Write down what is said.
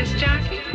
disc jockey?